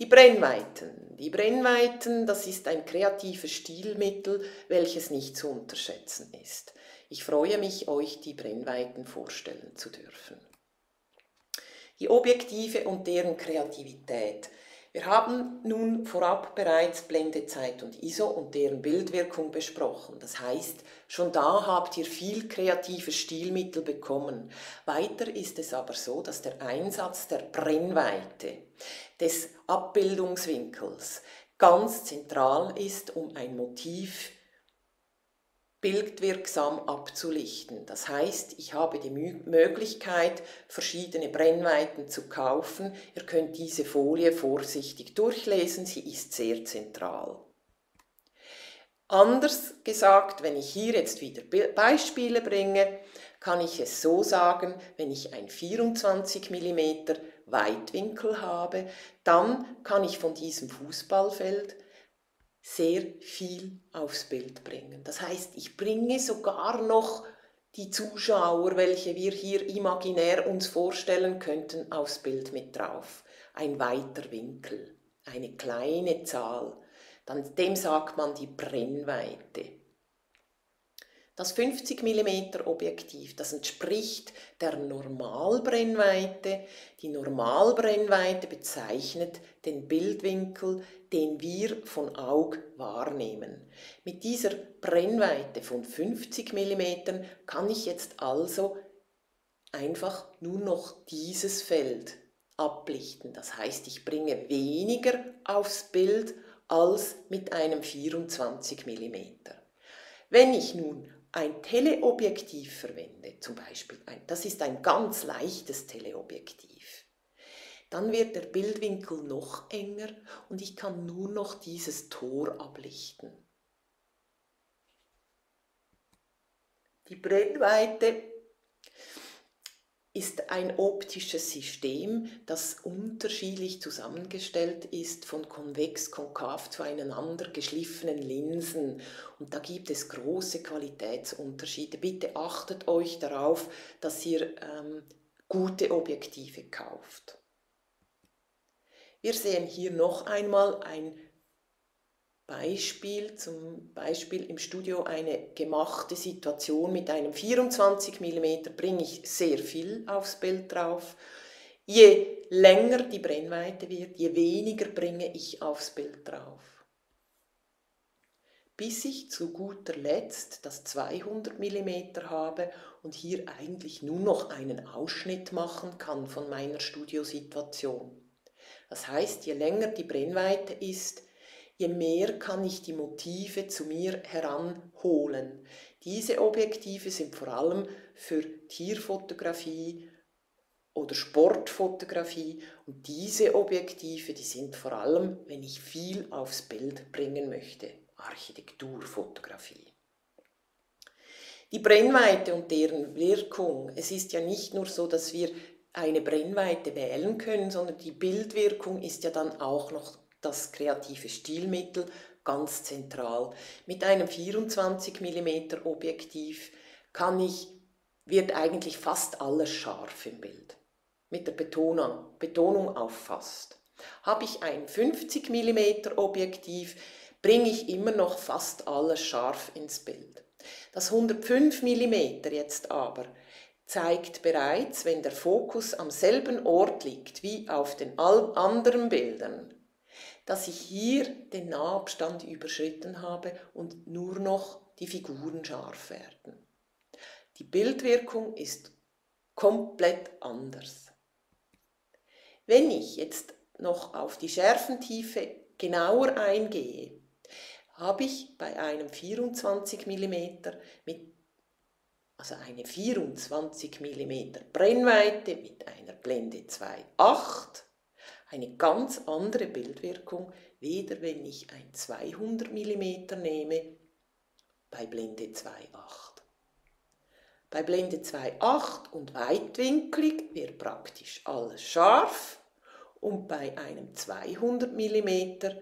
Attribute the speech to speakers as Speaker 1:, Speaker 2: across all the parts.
Speaker 1: Die Brennweiten. Die Brennweiten, das ist ein kreatives Stilmittel, welches nicht zu unterschätzen ist. Ich freue mich, euch die Brennweiten vorstellen zu dürfen. Die Objektive und deren Kreativität. Wir haben nun vorab bereits Blendezeit und ISO und deren Bildwirkung besprochen. Das heißt, schon da habt ihr viel kreative Stilmittel bekommen. Weiter ist es aber so, dass der Einsatz der Brennweite, des Abbildungswinkels ganz zentral ist, um ein Motiv bildwirksam abzulichten. Das heißt, ich habe die Möglichkeit, verschiedene Brennweiten zu kaufen. Ihr könnt diese Folie vorsichtig durchlesen, sie ist sehr zentral. Anders gesagt, wenn ich hier jetzt wieder Beispiele bringe, kann ich es so sagen, wenn ich ein 24 mm Weitwinkel habe, dann kann ich von diesem Fußballfeld sehr viel aufs Bild bringen. Das heißt, ich bringe sogar noch die Zuschauer, welche wir hier imaginär uns vorstellen könnten, aufs Bild mit drauf. Ein weiter Winkel, eine kleine Zahl. Dann, dem sagt man die Brennweite. Das 50 mm Objektiv, das entspricht der Normalbrennweite. Die Normalbrennweite bezeichnet den Bildwinkel, den wir von Aug wahrnehmen. Mit dieser Brennweite von 50 mm kann ich jetzt also einfach nur noch dieses Feld ablichten. Das heißt, ich bringe weniger aufs Bild als mit einem 24 mm. Wenn ich nun ein Teleobjektiv verwende, zum Beispiel, das ist ein ganz leichtes Teleobjektiv, dann wird der Bildwinkel noch enger und ich kann nur noch dieses Tor ablichten. Die Brennweite ist ein optisches System, das unterschiedlich zusammengestellt ist von konvex-konkav zueinander geschliffenen Linsen. Und da gibt es große Qualitätsunterschiede. Bitte achtet euch darauf, dass ihr ähm, gute Objektive kauft. Wir sehen hier noch einmal ein Beispiel, zum Beispiel im Studio eine gemachte Situation mit einem 24 mm bringe ich sehr viel aufs Bild drauf. Je länger die Brennweite wird, je weniger bringe ich aufs Bild drauf. Bis ich zu guter Letzt das 200 mm habe und hier eigentlich nur noch einen Ausschnitt machen kann von meiner Studiosituation. Das heißt, je länger die Brennweite ist, je mehr kann ich die Motive zu mir heranholen. Diese Objektive sind vor allem für Tierfotografie oder Sportfotografie und diese Objektive, die sind vor allem, wenn ich viel aufs Bild bringen möchte, Architekturfotografie. Die Brennweite und deren Wirkung, es ist ja nicht nur so, dass wir eine Brennweite wählen können, sondern die Bildwirkung ist ja dann auch noch das kreative Stilmittel ganz zentral. Mit einem 24 mm Objektiv kann ich, wird eigentlich fast alles scharf im Bild. Mit der Betonung, Betonung auf fast. Habe ich ein 50 mm Objektiv, bringe ich immer noch fast alles scharf ins Bild. Das 105 mm jetzt aber zeigt bereits, wenn der Fokus am selben Ort liegt wie auf den anderen Bildern, dass ich hier den Nahabstand überschritten habe und nur noch die Figuren scharf werden. Die Bildwirkung ist komplett anders. Wenn ich jetzt noch auf die Schärfentiefe genauer eingehe, habe ich bei einem 24 mm mit also eine 24 mm Brennweite mit einer Blende 2.8 eine ganz andere Bildwirkung, weder wenn ich ein 200 mm nehme bei Blende 2.8. Bei Blende 2.8 und weitwinklig wird praktisch alles scharf und bei einem 200 mm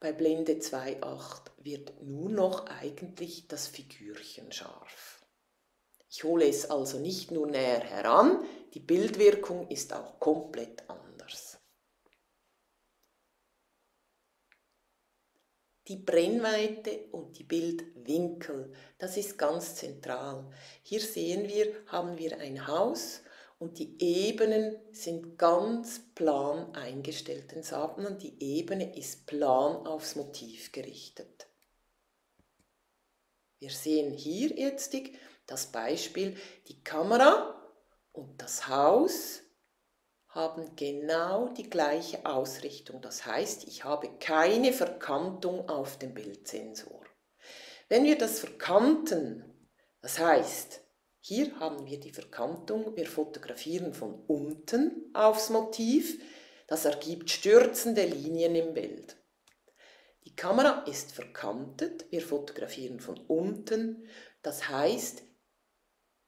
Speaker 1: bei Blende 2.8 wird nur noch eigentlich das Figürchen scharf. Ich hole es also nicht nur näher heran, die Bildwirkung ist auch komplett anders. Die Brennweite und die Bildwinkel. Das ist ganz zentral. Hier sehen wir, haben wir ein Haus und die Ebenen sind ganz plan eingestellt. Den sagt man, die Ebene ist plan aufs Motiv gerichtet. Wir sehen hier jetzt das Beispiel, die Kamera und das Haus haben genau die gleiche Ausrichtung. Das heißt, ich habe keine Verkantung auf dem Bildsensor. Wenn wir das verkanten, das heißt, hier haben wir die Verkantung, wir fotografieren von unten aufs Motiv, das ergibt stürzende Linien im Bild. Die Kamera ist verkantet, wir fotografieren von unten, das heißt,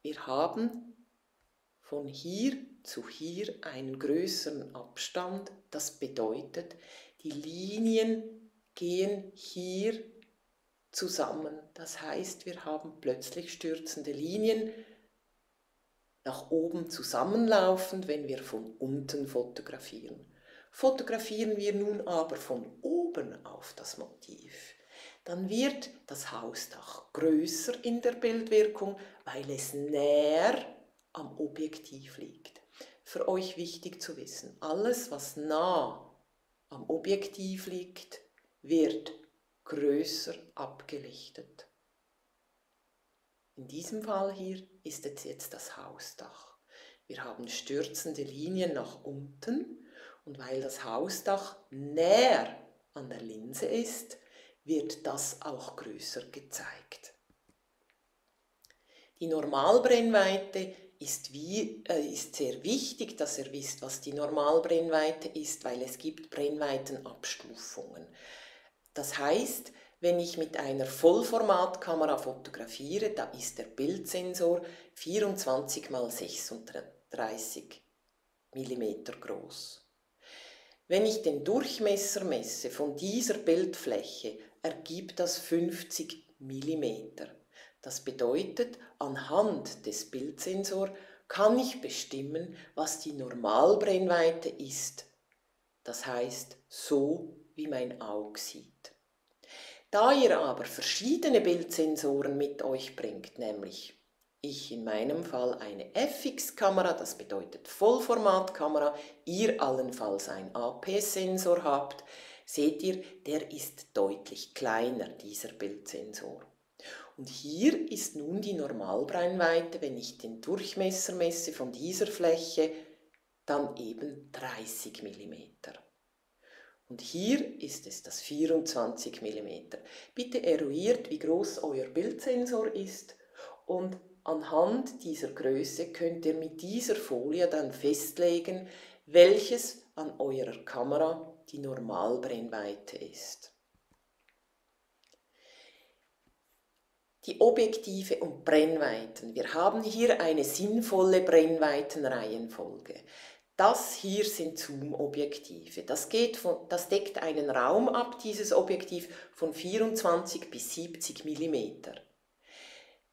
Speaker 1: wir haben von hier zu hier einen größeren Abstand. Das bedeutet, die Linien gehen hier zusammen. Das heißt, wir haben plötzlich stürzende Linien nach oben zusammenlaufend, wenn wir von unten fotografieren. Fotografieren wir nun aber von oben auf das Motiv, dann wird das Hausdach größer in der Bildwirkung, weil es näher am Objektiv liegt. Für euch wichtig zu wissen, alles was nah am Objektiv liegt, wird größer abgelichtet. In diesem Fall hier ist es jetzt das Hausdach. Wir haben stürzende Linien nach unten und weil das Hausdach näher an der Linse ist, wird das auch größer gezeigt. Die Normalbrennweite ist, wie, äh, ist sehr wichtig, dass ihr wisst, was die Normalbrennweite ist, weil es gibt Brennweitenabstufungen. Das heißt, wenn ich mit einer Vollformatkamera fotografiere, da ist der Bildsensor 24 x 36 mm groß. Wenn ich den Durchmesser messe von dieser Bildfläche, ergibt das 50 mm. Das bedeutet, anhand des Bildsensors kann ich bestimmen, was die Normalbrennweite ist. Das heißt, so wie mein Auge sieht. Da ihr aber verschiedene Bildsensoren mit euch bringt, nämlich ich in meinem Fall eine FX-Kamera, das bedeutet Vollformatkamera, ihr allenfalls ein AP-Sensor habt, seht ihr, der ist deutlich kleiner, dieser Bildsensor. Und hier ist nun die Normalbrennweite, wenn ich den Durchmesser messe von dieser Fläche, dann eben 30 mm. Und hier ist es das 24 mm. Bitte eruiert, wie groß euer Bildsensor ist und anhand dieser Größe könnt ihr mit dieser Folie dann festlegen, welches an eurer Kamera die Normalbrennweite ist. Die Objektive und Brennweiten. Wir haben hier eine sinnvolle Brennweitenreihenfolge. Das hier sind Zoom-Objektive. Das, das deckt einen Raum ab, dieses Objektiv, von 24 bis 70 mm.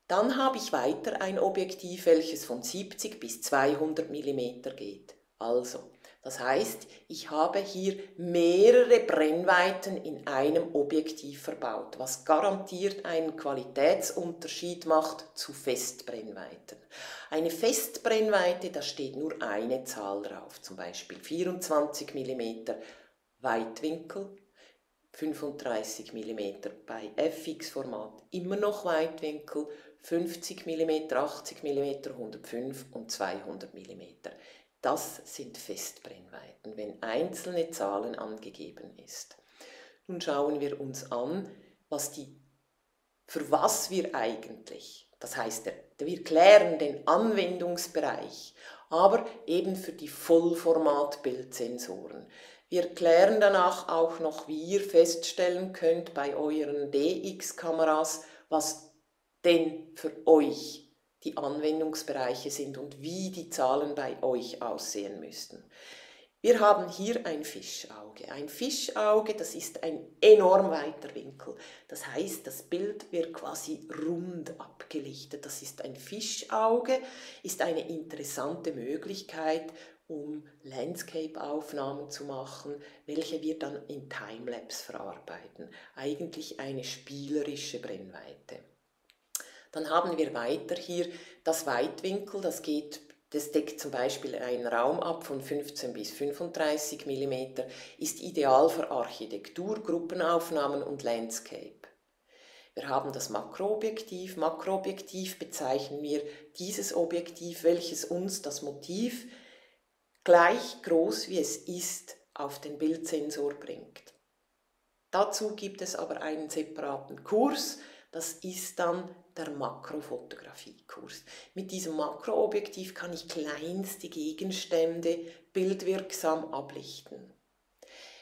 Speaker 1: Dann habe ich weiter ein Objektiv, welches von 70 bis 200 mm geht. Also, das heißt, ich habe hier mehrere Brennweiten in einem Objektiv verbaut, was garantiert einen Qualitätsunterschied macht zu Festbrennweiten. Eine Festbrennweite, da steht nur eine Zahl drauf, zum Beispiel 24 mm Weitwinkel, 35 mm bei FX-Format, immer noch Weitwinkel, 50 mm, 80 mm, 105 und 200 mm. Das sind Festbrennweiten, wenn einzelne Zahlen angegeben ist. Nun schauen wir uns an, was die, für was wir eigentlich, das heißt, wir klären den Anwendungsbereich, aber eben für die Vollformatbildsensoren. Wir klären danach auch noch, wie ihr feststellen könnt bei euren DX-Kameras, was denn für euch die Anwendungsbereiche sind und wie die Zahlen bei euch aussehen müssten. Wir haben hier ein Fischauge. Ein Fischauge, das ist ein enorm weiter Winkel. Das heißt, das Bild wird quasi rund abgelichtet. Das ist ein Fischauge, ist eine interessante Möglichkeit, um Landscape-Aufnahmen zu machen, welche wir dann in Timelapse verarbeiten. Eigentlich eine spielerische Brennweite. Dann haben wir weiter hier das Weitwinkel, das geht das deckt zum Beispiel einen Raum ab von 15 bis 35 mm, ist ideal für Architektur, Gruppenaufnahmen und Landscape. Wir haben das Makroobjektiv. Makroobjektiv bezeichnen wir dieses Objektiv, welches uns das Motiv gleich groß wie es ist auf den Bildsensor bringt. Dazu gibt es aber einen separaten Kurs, das ist dann der Makrofotografiekurs. Mit diesem Makroobjektiv kann ich kleinste Gegenstände bildwirksam ablichten.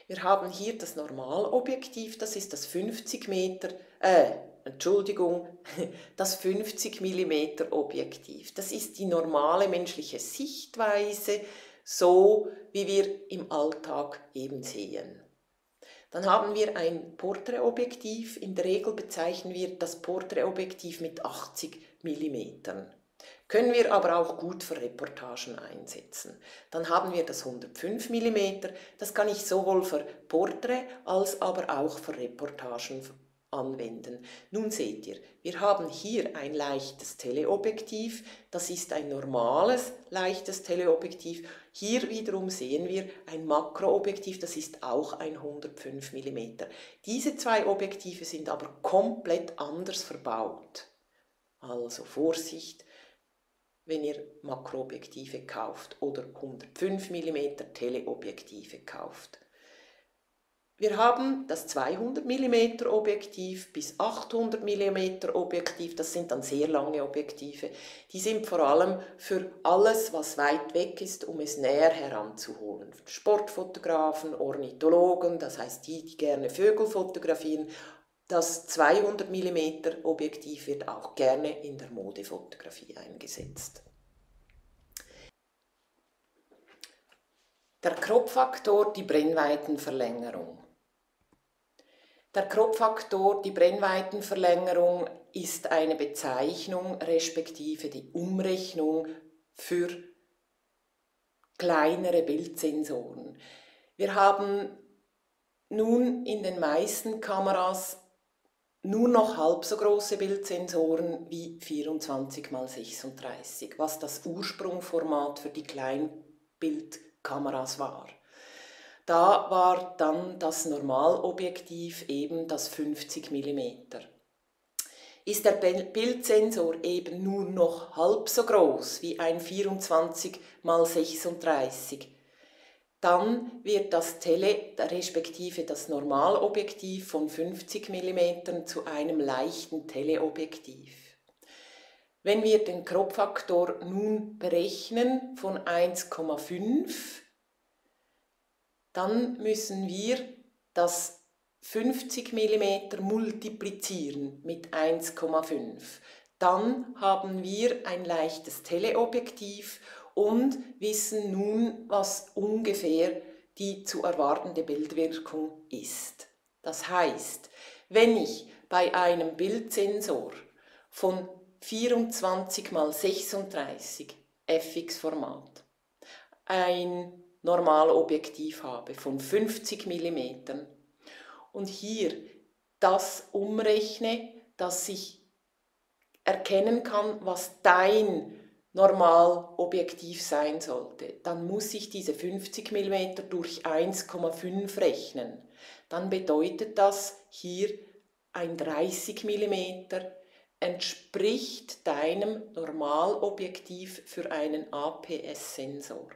Speaker 1: Wir haben hier das Normalobjektiv, das ist das 50 Meter, äh, Entschuldigung, das 50 mm Objektiv. Das ist die normale menschliche Sichtweise, so wie wir im Alltag eben sehen. Dann haben wir ein Porträtobjektiv. In der Regel bezeichnen wir das Porträtobjektiv mit 80 mm. Können wir aber auch gut für Reportagen einsetzen. Dann haben wir das 105 mm. Das kann ich sowohl für Porträt als aber auch für Reportagen anwenden. Nun seht ihr, wir haben hier ein leichtes Teleobjektiv, das ist ein normales leichtes Teleobjektiv. Hier wiederum sehen wir ein Makroobjektiv, das ist auch ein 105 mm. Diese zwei Objektive sind aber komplett anders verbaut. Also Vorsicht, wenn ihr Makroobjektive kauft oder 105 mm Teleobjektive kauft. Wir haben das 200 mm Objektiv bis 800 mm Objektiv, das sind dann sehr lange Objektive. Die sind vor allem für alles, was weit weg ist, um es näher heranzuholen. Sportfotografen, Ornithologen, das heißt die, die gerne Vögel fotografieren. Das 200 mm Objektiv wird auch gerne in der Modefotografie eingesetzt. Der Kropffaktor, die Brennweitenverlängerung. Der Kropffaktor, die Brennweitenverlängerung, ist eine Bezeichnung respektive die Umrechnung für kleinere Bildsensoren. Wir haben nun in den meisten Kameras nur noch halb so große Bildsensoren wie 24 x 36, was das Ursprungformat für die Kleinbildkameras war. Da war dann das Normalobjektiv eben das 50 mm. Ist der Bildsensor eben nur noch halb so groß wie ein 24 x 36, dann wird das Tele respektive das Normalobjektiv von 50 mm zu einem leichten Teleobjektiv. Wenn wir den Kropffaktor nun berechnen von 1,5 dann müssen wir das 50 mm multiplizieren mit 1,5. Dann haben wir ein leichtes Teleobjektiv und wissen nun, was ungefähr die zu erwartende Bildwirkung ist. Das heißt, wenn ich bei einem Bildsensor von 24 x 36 FX-Format ein Normalobjektiv habe von 50 mm und hier das umrechne, dass ich erkennen kann, was dein Normalobjektiv sein sollte, dann muss ich diese 50 mm durch 1,5 rechnen. Dann bedeutet das hier ein 30 mm entspricht deinem Normalobjektiv für einen APS-Sensor.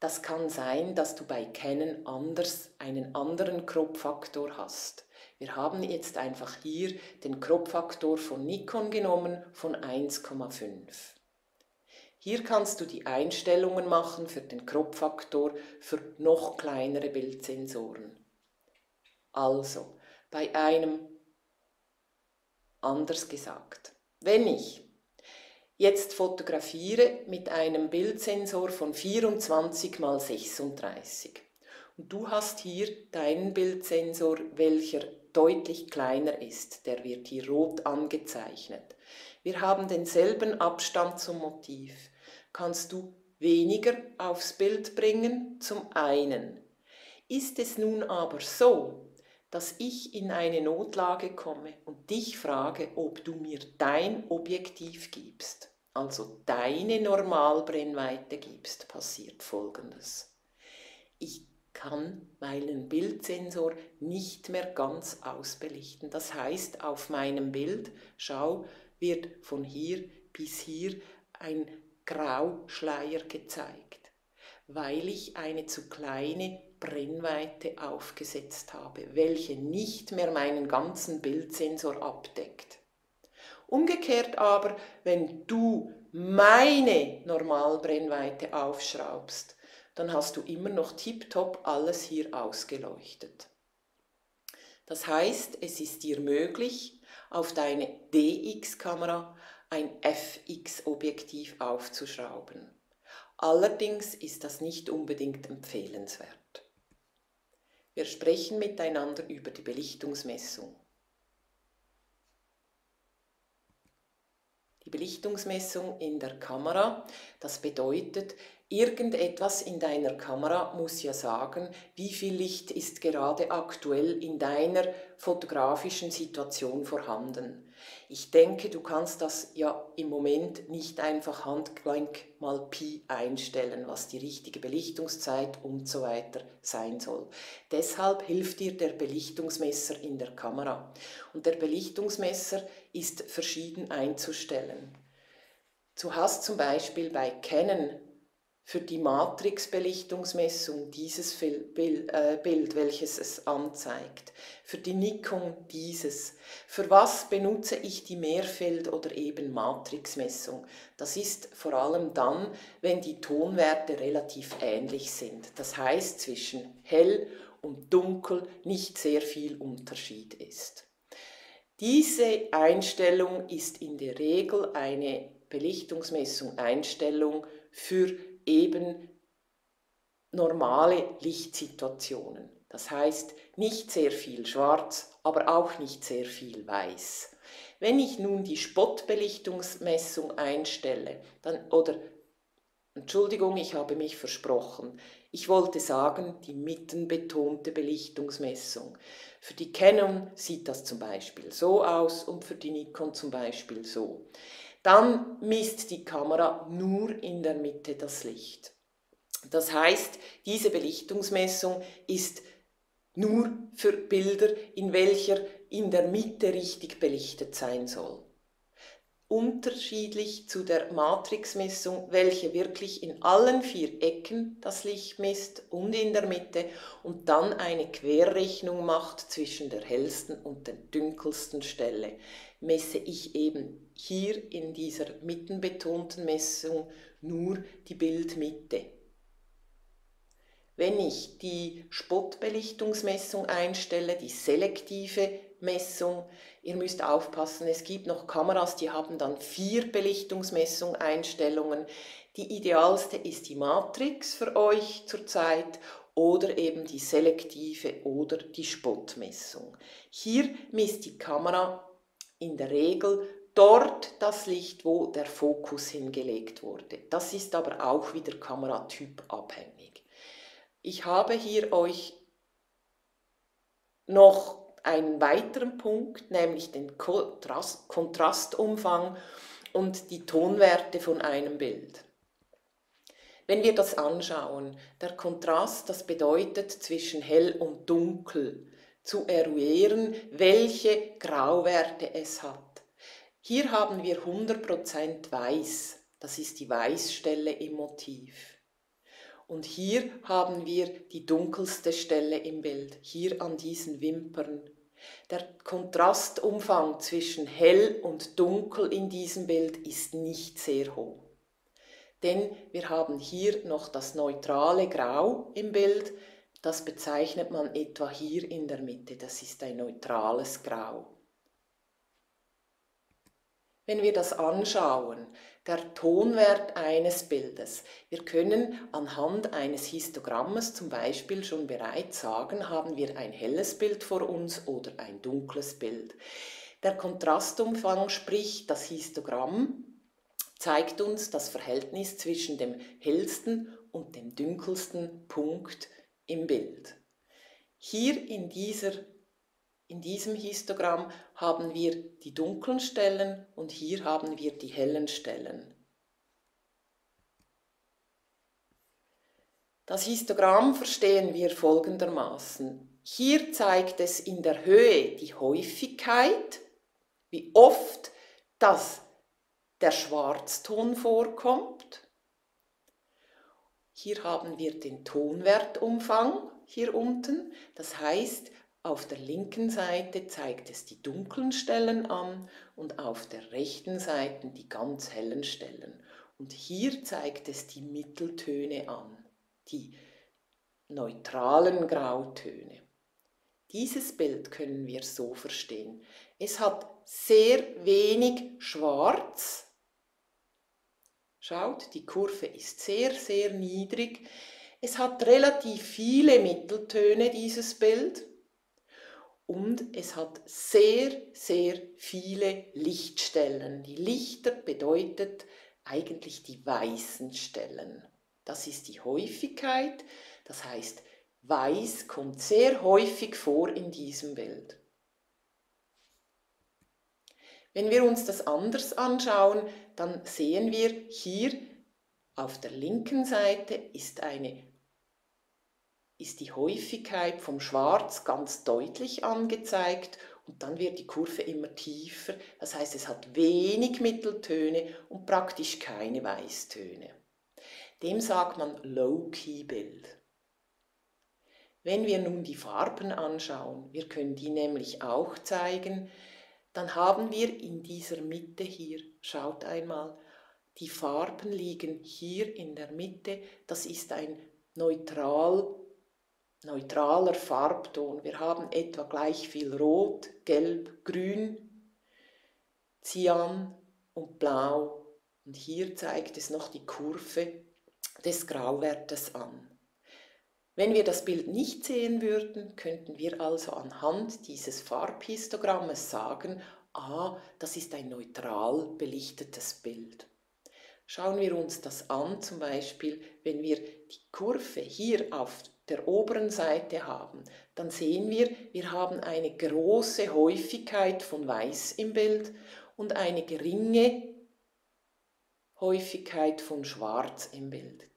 Speaker 1: Das kann sein, dass du bei Canon anders einen anderen Crop-Faktor hast. Wir haben jetzt einfach hier den Crop-Faktor von Nikon genommen von 1,5. Hier kannst du die Einstellungen machen für den Crop-Faktor für noch kleinere Bildsensoren. Also, bei einem, anders gesagt, wenn ich Jetzt fotografiere mit einem Bildsensor von 24 x 36. Und du hast hier deinen Bildsensor, welcher deutlich kleiner ist. Der wird hier rot angezeichnet. Wir haben denselben Abstand zum Motiv. Kannst du weniger aufs Bild bringen? Zum einen. Ist es nun aber so, dass ich in eine Notlage komme und dich frage, ob du mir dein Objektiv gibst, also deine Normalbrennweite gibst, passiert Folgendes. Ich kann meinen Bildsensor nicht mehr ganz ausbelichten. Das heißt, auf meinem Bild, schau, wird von hier bis hier ein Grauschleier gezeigt, weil ich eine zu kleine Brennweite aufgesetzt habe, welche nicht mehr meinen ganzen Bildsensor abdeckt. Umgekehrt aber, wenn du meine Normalbrennweite aufschraubst, dann hast du immer noch tiptop alles hier ausgeleuchtet. Das heißt, es ist dir möglich, auf deine DX-Kamera ein FX-Objektiv aufzuschrauben. Allerdings ist das nicht unbedingt empfehlenswert. Wir sprechen miteinander über die Belichtungsmessung. Die Belichtungsmessung in der Kamera, das bedeutet, Irgendetwas in deiner Kamera muss ja sagen, wie viel Licht ist gerade aktuell in deiner fotografischen Situation vorhanden. Ich denke, du kannst das ja im Moment nicht einfach handblank mal Pi einstellen, was die richtige Belichtungszeit und so weiter sein soll. Deshalb hilft dir der Belichtungsmesser in der Kamera. Und der Belichtungsmesser ist verschieden einzustellen. Du hast zum Beispiel bei Canon für die Matrixbelichtungsmessung dieses äh, Bild, welches es anzeigt. Für die Nikon dieses. Für was benutze ich die Mehrfeld- oder eben Matrixmessung? Das ist vor allem dann, wenn die Tonwerte relativ ähnlich sind. Das heißt, zwischen hell und dunkel nicht sehr viel Unterschied ist. Diese Einstellung ist in der Regel eine Belichtungsmessung Einstellung für eben normale Lichtsituationen. Das heißt nicht sehr viel schwarz, aber auch nicht sehr viel weiß. Wenn ich nun die Spottbelichtungsmessung einstelle, dann, oder Entschuldigung, ich habe mich versprochen. Ich wollte sagen, die mittenbetonte Belichtungsmessung. Für die Canon sieht das zum Beispiel so aus und für die Nikon zum Beispiel so dann misst die Kamera nur in der Mitte das Licht. Das heißt, diese Belichtungsmessung ist nur für Bilder, in welcher in der Mitte richtig belichtet sein soll. Unterschiedlich zu der Matrixmessung, welche wirklich in allen vier Ecken das Licht misst und in der Mitte und dann eine Querrechnung macht zwischen der hellsten und der dunkelsten Stelle messe ich eben hier in dieser mittenbetonten Messung nur die Bildmitte. Wenn ich die Spottbelichtungsmessung einstelle, die selektive Messung, ihr müsst aufpassen, es gibt noch Kameras, die haben dann vier Belichtungsmessung-Einstellungen. Die idealste ist die Matrix für euch zurzeit oder eben die selektive oder die Spottmessung. Hier misst die Kamera in der Regel dort das Licht, wo der Fokus hingelegt wurde. Das ist aber auch wieder Kameratyp abhängig. Ich habe hier euch noch einen weiteren Punkt, nämlich den Kontrast, Kontrastumfang und die Tonwerte von einem Bild. Wenn wir das anschauen, der Kontrast, das bedeutet zwischen hell und dunkel zu eruieren, welche Grauwerte es hat. Hier haben wir 100% Weiß, das ist die Weißstelle im Motiv. Und hier haben wir die dunkelste Stelle im Bild, hier an diesen Wimpern. Der Kontrastumfang zwischen hell und dunkel in diesem Bild ist nicht sehr hoch. Denn wir haben hier noch das neutrale Grau im Bild, das bezeichnet man etwa hier in der Mitte, das ist ein neutrales Grau. Wenn wir das anschauen, der Tonwert eines Bildes. Wir können anhand eines Histogrammes zum Beispiel schon bereits sagen, haben wir ein helles Bild vor uns oder ein dunkles Bild. Der Kontrastumfang, sprich das Histogramm, zeigt uns das Verhältnis zwischen dem hellsten und dem dunkelsten Punkt im Bild. Hier in, dieser, in diesem Histogramm haben wir die dunklen Stellen und hier haben wir die hellen Stellen. Das Histogramm verstehen wir folgendermaßen. Hier zeigt es in der Höhe die Häufigkeit, wie oft das der Schwarzton vorkommt. Hier haben wir den Tonwertumfang hier unten. Das heißt, auf der linken Seite zeigt es die dunklen Stellen an und auf der rechten Seite die ganz hellen Stellen. Und hier zeigt es die Mitteltöne an, die neutralen Grautöne. Dieses Bild können wir so verstehen. Es hat sehr wenig Schwarz. Schaut, die Kurve ist sehr, sehr niedrig. Es hat relativ viele Mitteltöne, dieses Bild. Und es hat sehr, sehr viele Lichtstellen. Die Lichter bedeutet eigentlich die weißen Stellen. Das ist die Häufigkeit. Das heißt, weiß kommt sehr häufig vor in diesem Bild. Wenn wir uns das anders anschauen, dann sehen wir hier auf der linken Seite ist eine ist die Häufigkeit vom Schwarz ganz deutlich angezeigt und dann wird die Kurve immer tiefer. Das heißt, es hat wenig Mitteltöne und praktisch keine Weißtöne. Dem sagt man Low-Key-Bild. Wenn wir nun die Farben anschauen, wir können die nämlich auch zeigen, dann haben wir in dieser Mitte hier, schaut einmal, die Farben liegen hier in der Mitte, das ist ein neutral neutraler Farbton. Wir haben etwa gleich viel Rot, Gelb, Grün, Cyan und Blau. Und hier zeigt es noch die Kurve des Grauwertes an. Wenn wir das Bild nicht sehen würden, könnten wir also anhand dieses Farbhistogrammes sagen, ah, das ist ein neutral belichtetes Bild. Schauen wir uns das an, zum Beispiel, wenn wir die Kurve hier auf der oberen Seite haben, dann sehen wir, wir haben eine große Häufigkeit von Weiß im Bild und eine geringe Häufigkeit von Schwarz im Bild.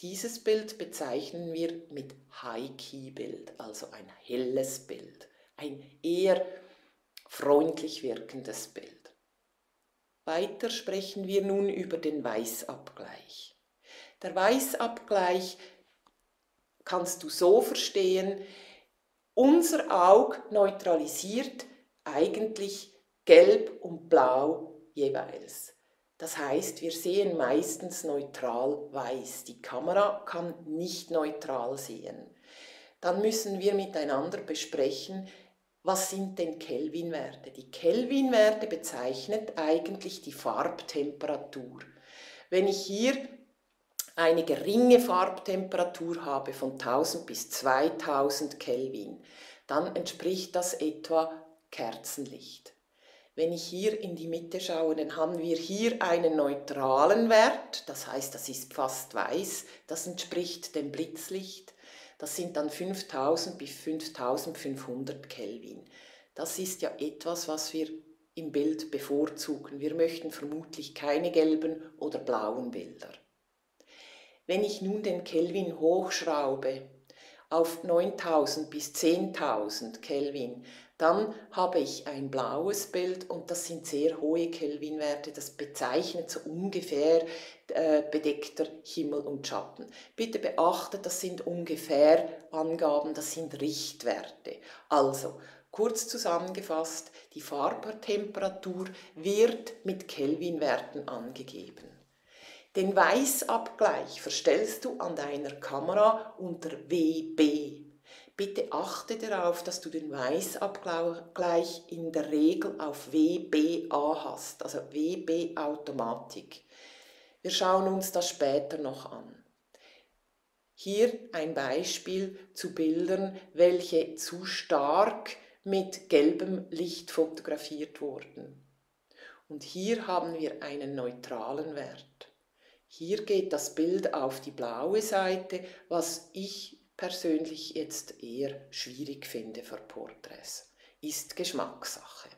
Speaker 1: Dieses Bild bezeichnen wir mit High-Key-Bild, also ein helles Bild, ein eher freundlich wirkendes Bild. Weiter sprechen wir nun über den Weißabgleich. Der Weißabgleich kannst du so verstehen, unser Auge neutralisiert eigentlich gelb und blau jeweils. Das heißt, wir sehen meistens neutral weiß. Die Kamera kann nicht neutral sehen. Dann müssen wir miteinander besprechen, was sind denn Kelvinwerte? Die Kelvinwerte bezeichnet eigentlich die Farbtemperatur. Wenn ich hier eine geringe Farbtemperatur habe von 1000 bis 2000 Kelvin, dann entspricht das etwa Kerzenlicht. Wenn ich hier in die Mitte schaue, dann haben wir hier einen neutralen Wert, das heißt, das ist fast weiß, das entspricht dem Blitzlicht. Das sind dann 5000 bis 5500 Kelvin. Das ist ja etwas, was wir im Bild bevorzugen. Wir möchten vermutlich keine gelben oder blauen Bilder. Wenn ich nun den Kelvin hochschraube auf 9000 bis 10.000 Kelvin, dann habe ich ein blaues Bild und das sind sehr hohe Kelvinwerte. Das bezeichnet so ungefähr äh, bedeckter Himmel und Schatten. Bitte beachtet, das sind ungefähr Angaben, das sind Richtwerte. Also, kurz zusammengefasst, die Farbtemperatur wird mit Kelvinwerten angegeben. Den Weißabgleich verstellst du an deiner Kamera unter WB. Bitte achte darauf, dass du den Weißabgleich in der Regel auf WBA hast, also WB Automatik. Wir schauen uns das später noch an. Hier ein Beispiel zu Bildern, welche zu stark mit gelbem Licht fotografiert wurden. Und hier haben wir einen neutralen Wert. Hier geht das Bild auf die blaue Seite, was ich persönlich jetzt eher schwierig finde für Porträts. Ist Geschmackssache.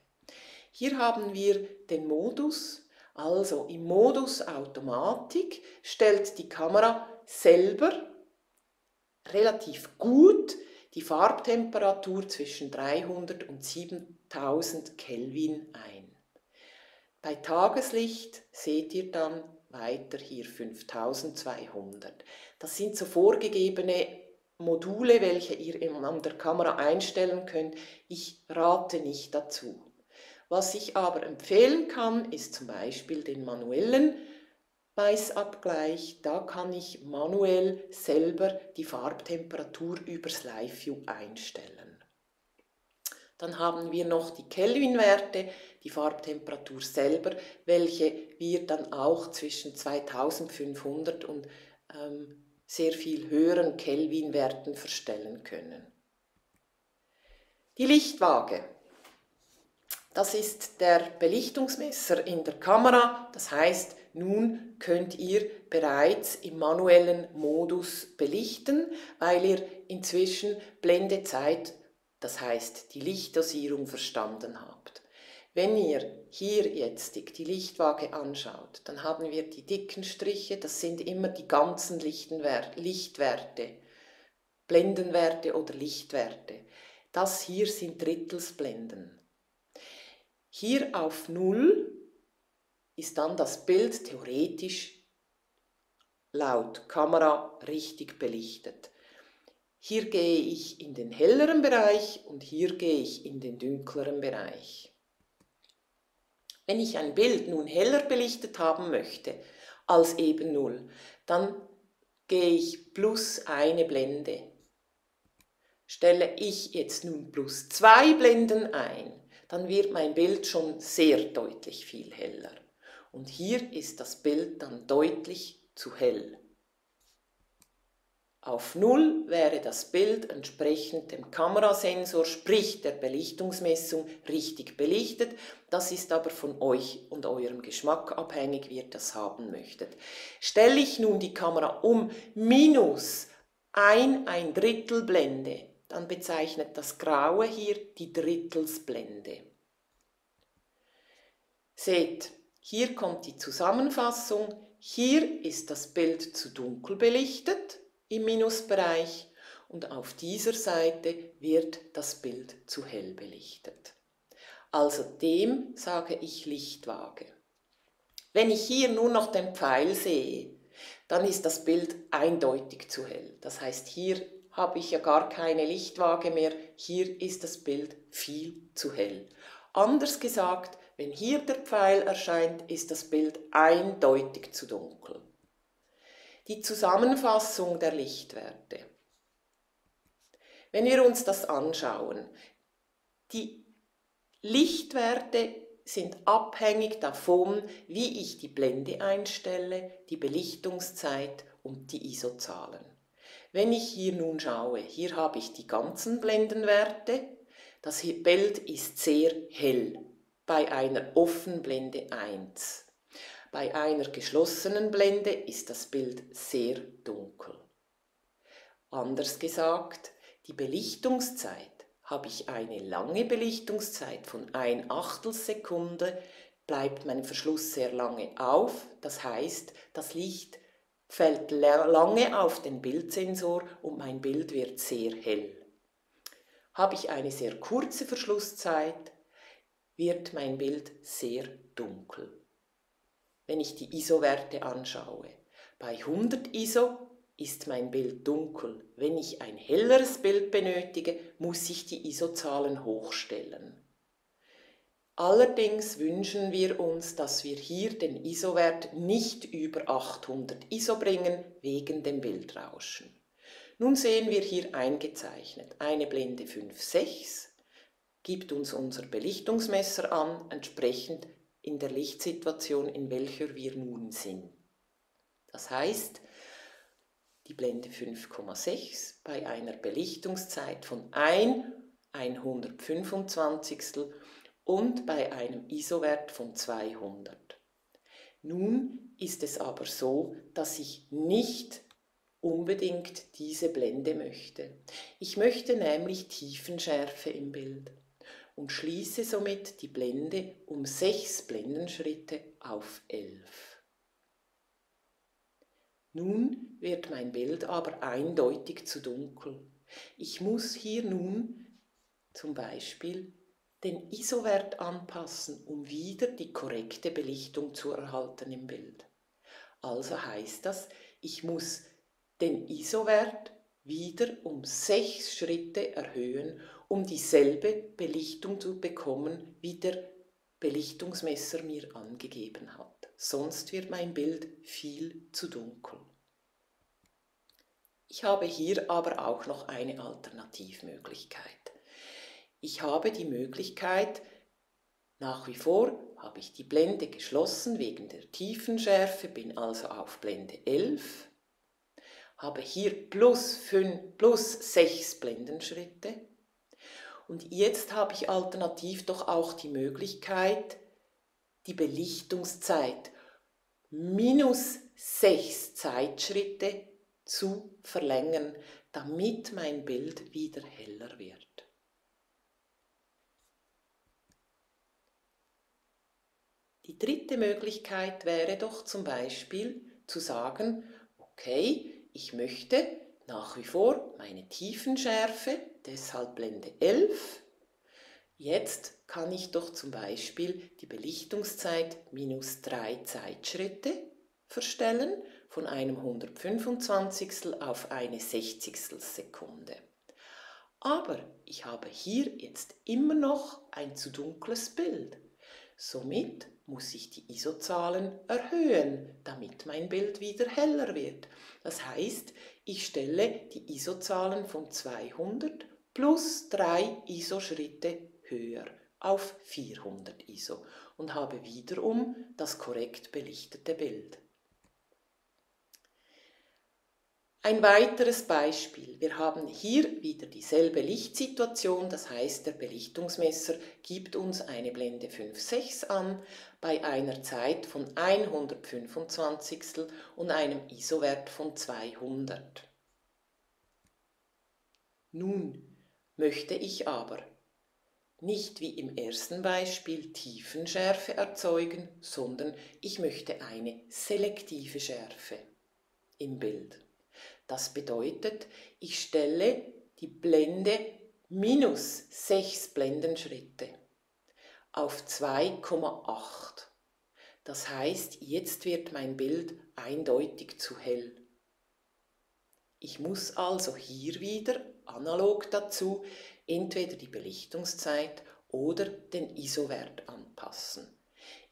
Speaker 1: Hier haben wir den Modus, also im Modus Automatik stellt die Kamera selber relativ gut die Farbtemperatur zwischen 300 und 7000 Kelvin ein. Bei Tageslicht seht ihr dann weiter hier 5200. Das sind so vorgegebene Module, welche ihr an der Kamera einstellen könnt. Ich rate nicht dazu. Was ich aber empfehlen kann, ist zum Beispiel den manuellen Weißabgleich. Da kann ich manuell selber die Farbtemperatur übers Live-View einstellen. Dann haben wir noch die Kelvin-Werte, die Farbtemperatur selber, welche wir dann auch zwischen 2500 und ähm, sehr viel höheren Kelvin-Werten verstellen können. Die Lichtwaage. Das ist der Belichtungsmesser in der Kamera. Das heißt, nun könnt ihr bereits im manuellen Modus belichten, weil ihr inzwischen Blendezeit, das heißt die Lichtdosierung verstanden habt. Wenn ihr hier jetzt die Lichtwaage anschaut, dann haben wir die dicken Striche, das sind immer die ganzen Lichtwerte, Blendenwerte oder Lichtwerte. Das hier sind Drittelsblenden. Hier auf 0 ist dann das Bild theoretisch laut Kamera richtig belichtet. Hier gehe ich in den helleren Bereich und hier gehe ich in den dunkleren Bereich. Wenn ich ein Bild nun heller belichtet haben möchte als eben 0, dann gehe ich plus eine Blende. Stelle ich jetzt nun plus zwei Blenden ein, dann wird mein Bild schon sehr deutlich viel heller. Und hier ist das Bild dann deutlich zu hell. Auf 0 wäre das Bild entsprechend dem Kamerasensor, sprich der Belichtungsmessung, richtig belichtet. Das ist aber von euch und eurem Geschmack abhängig, wie ihr das haben möchtet. Stelle ich nun die Kamera um minus ein, ein Drittel Blende, dann bezeichnet das Graue hier die Drittelsblende. Seht, hier kommt die Zusammenfassung. Hier ist das Bild zu dunkel belichtet im Minusbereich und auf dieser Seite wird das Bild zu hell belichtet. Also dem sage ich Lichtwaage. Wenn ich hier nur noch den Pfeil sehe, dann ist das Bild eindeutig zu hell. Das heißt, hier habe ich ja gar keine Lichtwaage mehr, hier ist das Bild viel zu hell. Anders gesagt, wenn hier der Pfeil erscheint, ist das Bild eindeutig zu dunkel. Die Zusammenfassung der Lichtwerte. Wenn wir uns das anschauen, die Lichtwerte sind abhängig davon, wie ich die Blende einstelle, die Belichtungszeit und die ISO-Zahlen. Wenn ich hier nun schaue, hier habe ich die ganzen Blendenwerte. Das Bild ist sehr hell bei einer Offenblende 1. Bei einer geschlossenen Blende ist das Bild sehr dunkel. Anders gesagt, die Belichtungszeit habe ich eine lange Belichtungszeit von 1 Achtelsekunde, bleibt mein Verschluss sehr lange auf, das heißt, das Licht fällt lange auf den Bildsensor und mein Bild wird sehr hell. Habe ich eine sehr kurze Verschlusszeit, wird mein Bild sehr dunkel. Wenn ich die ISO-Werte anschaue, bei 100 ISO ist mein Bild dunkel. Wenn ich ein helleres Bild benötige, muss ich die ISO-Zahlen hochstellen. Allerdings wünschen wir uns, dass wir hier den ISO-Wert nicht über 800 ISO bringen, wegen dem Bildrauschen. Nun sehen wir hier eingezeichnet eine Blende 5.6, gibt uns unser Belichtungsmesser an, entsprechend in der Lichtsituation, in welcher wir nun sind. Das heißt, die Blende 5,6 bei einer Belichtungszeit von 1 125 und bei einem ISO-Wert von 200. Nun ist es aber so, dass ich nicht unbedingt diese Blende möchte. Ich möchte nämlich Tiefenschärfe im Bild und schließe somit die Blende um 6 Blendenschritte auf 11. Nun wird mein Bild aber eindeutig zu dunkel. Ich muss hier nun zum Beispiel den ISO-Wert anpassen, um wieder die korrekte Belichtung zu erhalten im Bild. Also heißt das, ich muss den ISO-Wert wieder um sechs Schritte erhöhen, um dieselbe Belichtung zu bekommen, wie der Belichtungsmesser mir angegeben hat. Sonst wird mein Bild viel zu dunkel. Ich habe hier aber auch noch eine Alternativmöglichkeit. Ich habe die Möglichkeit, nach wie vor habe ich die Blende geschlossen wegen der Tiefenschärfe, bin also auf Blende 11, habe hier plus, 5, plus 6 Blendenschritte und jetzt habe ich alternativ doch auch die Möglichkeit, die Belichtungszeit minus 6 Zeitschritte zu verlängern, damit mein Bild wieder heller wird. Die dritte Möglichkeit wäre doch zum Beispiel zu sagen, okay, ich möchte nach wie vor meine Tiefenschärfe, deshalb Blende 11. Jetzt kann ich doch zum Beispiel die Belichtungszeit minus 3 Zeitschritte verstellen, von einem 125 auf eine 60 Sekunde. Aber ich habe hier jetzt immer noch ein zu dunkles Bild. Somit muss ich die ISO-Zahlen erhöhen, damit mein Bild wieder heller wird. Das heißt, ich stelle die ISO-Zahlen von 200 plus 3 ISO-Schritte höher auf 400 ISO und habe wiederum das korrekt belichtete Bild. Ein weiteres Beispiel. Wir haben hier wieder dieselbe Lichtsituation, das heißt der Belichtungsmesser gibt uns eine Blende 5,6 an bei einer Zeit von 125 und einem ISO-Wert von 200. Nun möchte ich aber nicht wie im ersten Beispiel Tiefenschärfe erzeugen, sondern ich möchte eine selektive Schärfe im Bild. Das bedeutet, ich stelle die Blende minus 6 Blendenschritte auf 2,8. Das heißt, jetzt wird mein Bild eindeutig zu hell. Ich muss also hier wieder analog dazu entweder die Belichtungszeit oder den ISO-Wert anpassen.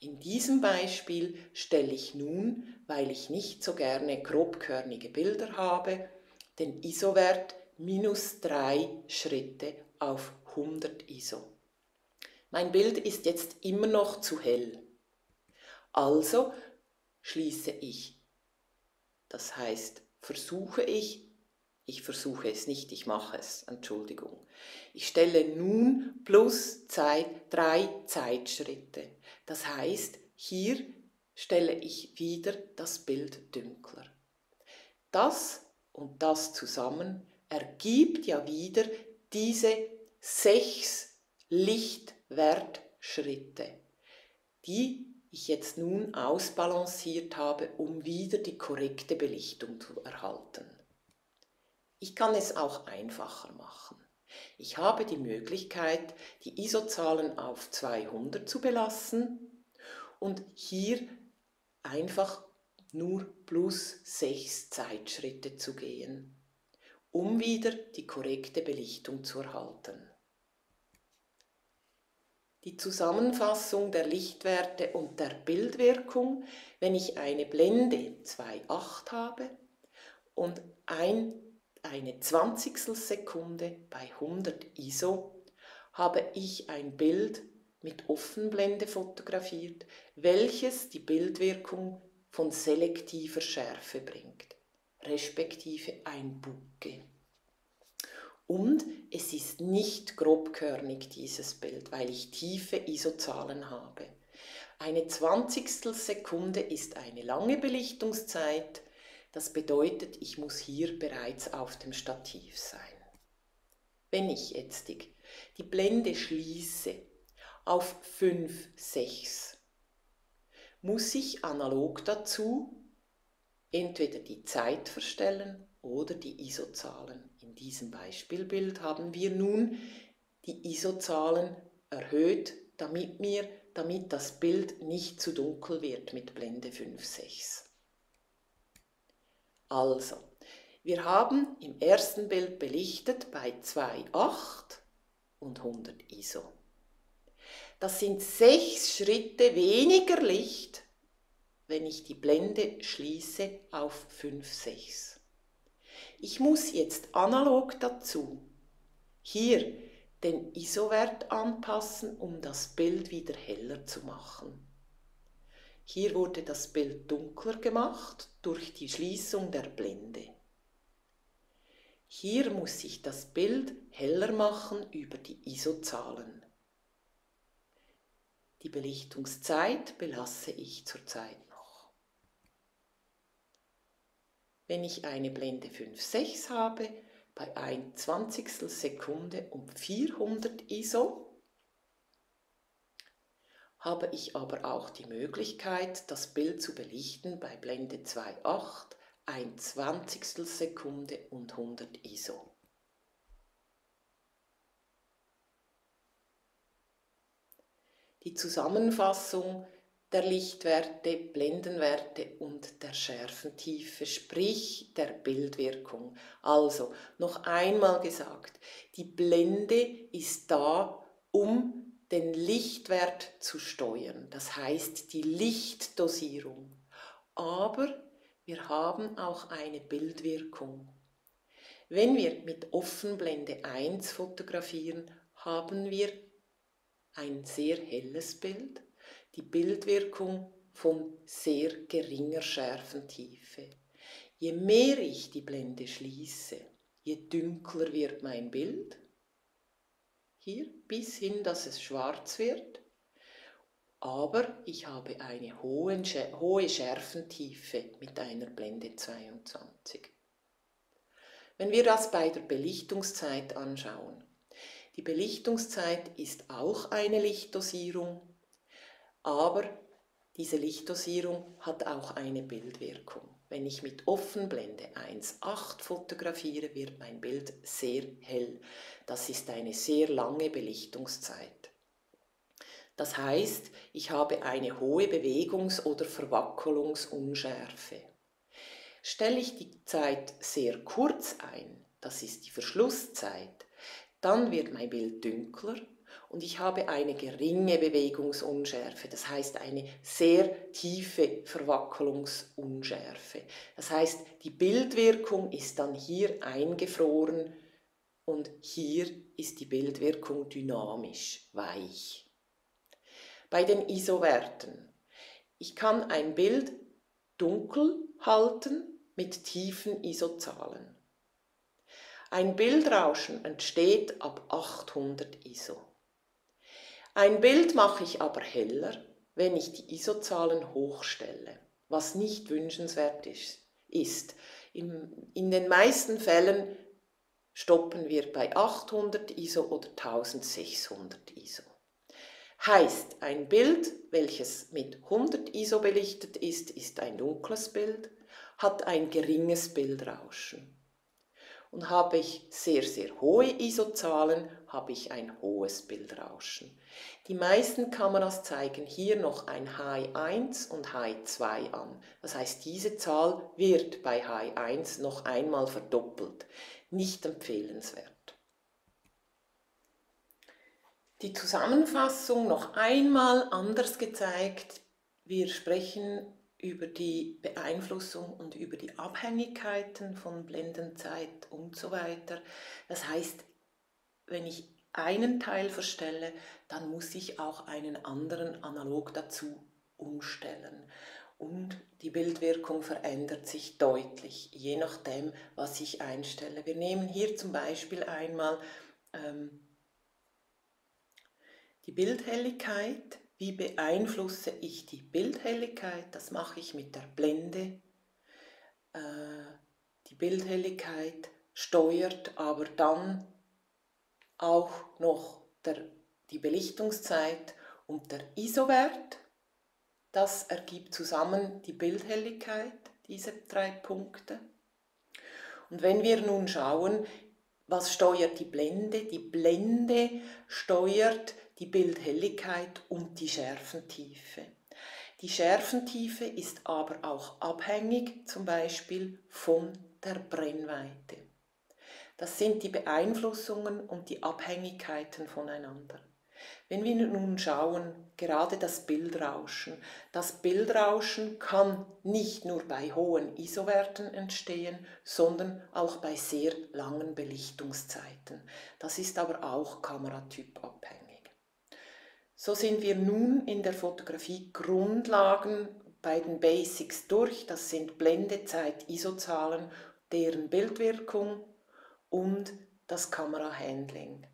Speaker 1: In diesem Beispiel stelle ich nun, weil ich nicht so gerne grobkörnige Bilder habe, den ISO-Wert minus 3 Schritte auf 100 ISO. Mein Bild ist jetzt immer noch zu hell. Also schließe ich, das heißt versuche ich, ich versuche es nicht, ich mache es, Entschuldigung. Ich stelle nun plus Zeit, drei Zeitschritte. Das heißt, hier stelle ich wieder das Bild dünkler. Das und das zusammen ergibt ja wieder diese sechs Lichtwertschritte, die ich jetzt nun ausbalanciert habe, um wieder die korrekte Belichtung zu erhalten. Ich kann es auch einfacher machen. Ich habe die Möglichkeit, die ISO-Zahlen auf 200 zu belassen und hier einfach nur plus 6 Zeitschritte zu gehen, um wieder die korrekte Belichtung zu erhalten. Die Zusammenfassung der Lichtwerte und der Bildwirkung, wenn ich eine Blende 2,8 habe und ein eine Zwanzigstel Sekunde bei 100 ISO habe ich ein Bild mit Offenblende fotografiert, welches die Bildwirkung von selektiver Schärfe bringt, respektive ein Bucke. Und es ist nicht grobkörnig, dieses Bild, weil ich tiefe Isozahlen habe. Eine Zwanzigstel Sekunde ist eine lange Belichtungszeit. Das bedeutet, ich muss hier bereits auf dem Stativ sein. Wenn ich jetzt die Blende schließe auf 5, 6, muss ich analog dazu entweder die Zeit verstellen oder die ISO-Zahlen. In diesem Beispielbild haben wir nun die ISO-Zahlen erhöht, damit, mir, damit das Bild nicht zu dunkel wird mit Blende 5.6. Also, wir haben im ersten Bild belichtet bei 2.8 und 100 ISO. Das sind sechs Schritte weniger Licht, wenn ich die Blende schließe auf 5.6. Ich muss jetzt analog dazu hier den ISO-Wert anpassen, um das Bild wieder heller zu machen. Hier wurde das Bild dunkler gemacht durch die Schließung der Blende. Hier muss ich das Bild heller machen über die ISO-Zahlen. Die Belichtungszeit belasse ich zurzeit wenn ich eine Blende 5.6 habe, bei 1 Zwanzigstel Sekunde um 400 ISO, habe ich aber auch die Möglichkeit, das Bild zu belichten bei Blende 2.8, 1 Zwanzigstel Sekunde und 100 ISO. Die Zusammenfassung der Lichtwerte, Blendenwerte und der Schärfentiefe, sprich der Bildwirkung. Also noch einmal gesagt, die Blende ist da, um den Lichtwert zu steuern, das heißt die Lichtdosierung. Aber wir haben auch eine Bildwirkung. Wenn wir mit Offenblende 1 fotografieren, haben wir ein sehr helles Bild die Bildwirkung von sehr geringer Schärfentiefe. Je mehr ich die Blende schließe, je dunkler wird mein Bild. Hier bis hin, dass es schwarz wird. Aber ich habe eine hohe, hohe Schärfentiefe mit einer Blende 22. Wenn wir das bei der Belichtungszeit anschauen, die Belichtungszeit ist auch eine Lichtdosierung, aber diese Lichtdosierung hat auch eine Bildwirkung. Wenn ich mit Offenblende 1.8 fotografiere, wird mein Bild sehr hell. Das ist eine sehr lange Belichtungszeit. Das heißt, ich habe eine hohe Bewegungs- oder Verwackelungsunschärfe. Stelle ich die Zeit sehr kurz ein, das ist die Verschlusszeit, dann wird mein Bild dünkler und ich habe eine geringe Bewegungsunschärfe, das heißt eine sehr tiefe Verwackelungsunschärfe. Das heißt, die Bildwirkung ist dann hier eingefroren und hier ist die Bildwirkung dynamisch, weich. Bei den ISO-Werten. Ich kann ein Bild dunkel halten mit tiefen ISO-Zahlen. Ein Bildrauschen entsteht ab 800 ISO. Ein Bild mache ich aber heller, wenn ich die ISO-Zahlen hochstelle, was nicht wünschenswert ist. in den meisten Fällen stoppen wir bei 800 ISO oder 1600 ISO. Heißt, ein Bild, welches mit 100 ISO belichtet ist, ist ein dunkles Bild, hat ein geringes Bildrauschen. Und habe ich sehr, sehr hohe ISO-Zahlen, habe ich ein hohes Bildrauschen. Die meisten Kameras zeigen hier noch ein High 1 und High 2 an. Das heißt, diese Zahl wird bei High 1 noch einmal verdoppelt. Nicht empfehlenswert. Die Zusammenfassung noch einmal anders gezeigt. Wir sprechen über die Beeinflussung und über die Abhängigkeiten von Blendenzeit und so weiter. Das heißt, wenn ich einen Teil verstelle, dann muss ich auch einen anderen analog dazu umstellen. und die Bildwirkung verändert sich deutlich, je nachdem, was ich einstelle. Wir nehmen hier zum Beispiel einmal ähm, die Bildhelligkeit. Wie beeinflusse ich die Bildhelligkeit? Das mache ich mit der Blende. Äh, die Bildhelligkeit steuert aber dann auch noch der, die Belichtungszeit und der ISO-Wert. Das ergibt zusammen die Bildhelligkeit, diese drei Punkte. Und wenn wir nun schauen, was steuert die Blende? Die Blende steuert die Bildhelligkeit und die Schärfentiefe. Die Schärfentiefe ist aber auch abhängig zum Beispiel von der Brennweite. Das sind die Beeinflussungen und die Abhängigkeiten voneinander. Wenn wir nun schauen, gerade das Bildrauschen. Das Bildrauschen kann nicht nur bei hohen ISO-Werten entstehen, sondern auch bei sehr langen Belichtungszeiten. Das ist aber auch kameratypabhängig. So sind wir nun in der Fotografie Grundlagen bei den Basics durch. Das sind Blendezeit, ISO-Zahlen, deren Bildwirkung und das Kamerahandling.